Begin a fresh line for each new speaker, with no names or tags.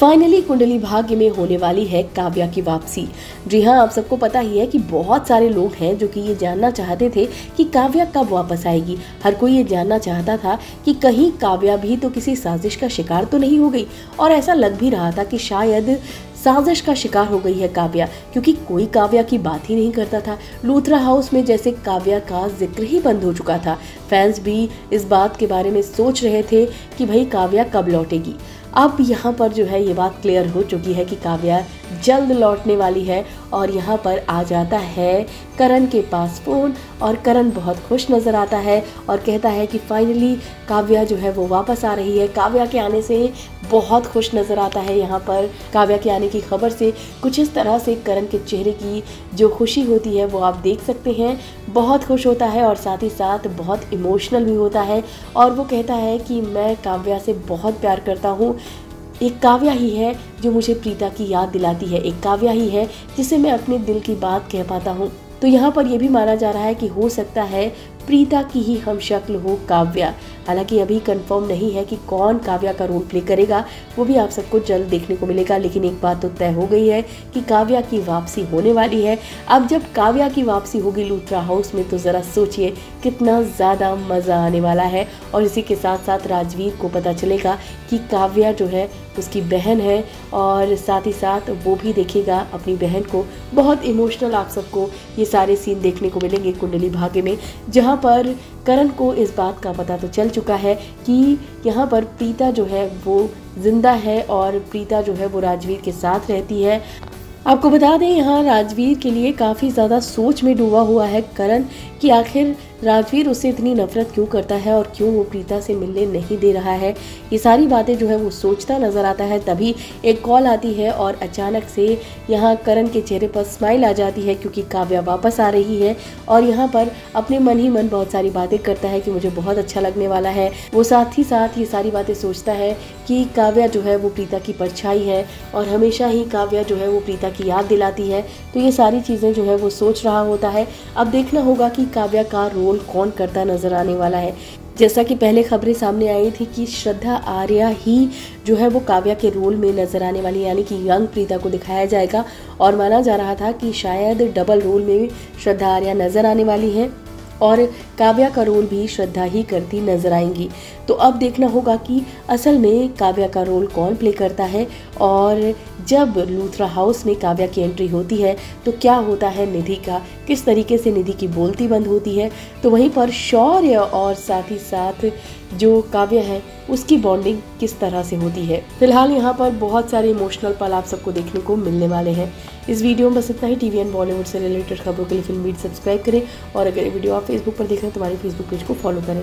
Finally Kundali Bhagya में होने वाली है काव्या की वापसी। जी हाँ आप सबको पता ही है कि बहुत सारे लोग हैं जो कि ये जानना चाहते थे कि काव्या कब वापस आएगी। हर कोई ये जानना चाहता था कि कहीं काव्या भी तो किसी साजिश का शिकार तो नहीं हो गई। और ऐसा लग भी रहा था कि शायद साजिश का शिकार हो गई है काव्या, क्योंकि कोई काव्या की बात ही नहीं करता था। लूथरा हाउस में जैसे काव्या का ज़िक्र ही बंद हो चुका था। फैंस भी इस बात के बारे में सोच रहे थे कि भाई काव्या कब लौटेगी। अब यहाँ पर जो है ये बात क्लियर हो चुकी है कि काव्या जल्द लौटने वाली है और यहाँ पर आ जाता है करण के पास फ़ोन और करण बहुत खुश नज़र आता है और कहता है कि फाइनली काव्या जो है वो वापस आ रही है। काव्या के आने से बहुत खुश नज़र आता है यहाँ पर। काव्या के आने की खबर से कुछ इस तरह से करण के चेहरे की जो खुशी होती है वो आप देख सकते हैं। बहुत खुश होता है और साथ ही साथ बहुत इमोशनल भी होता है और वो कहता है कि मैं काव्या से बहुत प्यार करता हूँ। एक काव्या ही है जो मुझे प्रीता की याद दिलाती है। एक काव्या ही है जिसे मैं अपने दिल की बात कह पाता हूँ। तो यहाँ पर यह भी माना जा रहा है कि हो सकता है प्रीता की ही हम शक्ल हो काव्या। हालाँकि अभी कंफर्म नहीं है कि कौन काव्या का रोल प्ले करेगा, वो भी आप सबको जल्द देखने को मिलेगा। लेकिन एक बात तो तय हो गई है कि काव्या की वापसी होने वाली है। अब जब काव्या की वापसी होगी लूथरा हाउस में तो ज़रा सोचिए कितना ज़्यादा मज़ा आने वाला है। और इसी के साथ साथ राजवीर को पता चलेगा कि काव्या जो है उसकी बहन है और साथ ही साथ वो भी देखेगा अपनी बहन को। बहुत इमोशनल आप सबको ये सारे सीन देखने को मिलेंगे कुंडली भाग्य में, जहाँ पर करण को इस बात का पता तो चल चुका है कि यहाँ पर प्रीता जो है वो ज़िंदा है और प्रीता जो है वो राजवीर के साथ रहती है। आपको बता दें, यहाँ राजवीर के लिए काफ़ी ज़्यादा सोच में डूबा हुआ है करण कि आखिर राजवीर उससे इतनी नफरत क्यों करता है और क्यों वो प्रीता से मिलने नहीं दे रहा है? ये सारी बातें जो है वो सोचता नज़र आता है। तभी एक कॉल आती है और अचानक से यहाँ करण के चेहरे पर स्माइल आ जाती है क्योंकि काव्या वापस आ रही है और यहाँ पर अपने मन ही मन बहुत सारी बातें करता है कि मुझे बहुत अच्छा लगने वाला है। वो साथ ही साथ ये सारी बातें सोचता है कि काव्या जो है वो प्रीता की परछाई है और हमेशा ही काव्या जो है वो प्रीता की याद दिलाती है। तो ये सारी चीज़ें जो है वो सोच रहा होता है। अब देखना होगा कि काव्या का रोल कौन करता नज़र आने वाला है। जैसा कि पहले खबरें सामने आई थी कि श्रद्धा आर्या ही जो है वो काव्या के रोल में नज़र आने वाली यानी कि यंग प्रीता को दिखाया जाएगा। और माना जा रहा था कि शायद डबल रोल में श्रद्धा आर्या नज़र आने वाली है और काव्या का रोल भी श्रद्धा ही करती नज़र आएँगी। तो अब देखना होगा कि असल में काव्या का रोल कौन प्ले करता है और जब लूथरा हाउस में काव्या की एंट्री होती है तो क्या होता है निधि का? किस तरीके से निधि की बोलती बंद होती है? तो वहीं पर शौर्य और साथ ही साथ जो काव्य है, उसकी बॉन्डिंग किस तरह से होती है? फ़िलहाल यहाँ पर बहुत सारे इमोशनल पल आप सबको देखने को मिलने वाले हैं। इस वीडियो में बस इतना ही। टीवी एंड बॉलीवुड से रिलेटेड खबरों के लिए फ़िल्म वीड सब्सक्राइब करें और अगर वीडियो आप फेसबुक पर देख रहे हैं तो हमारे फेसबुक पेज को फॉलो करें।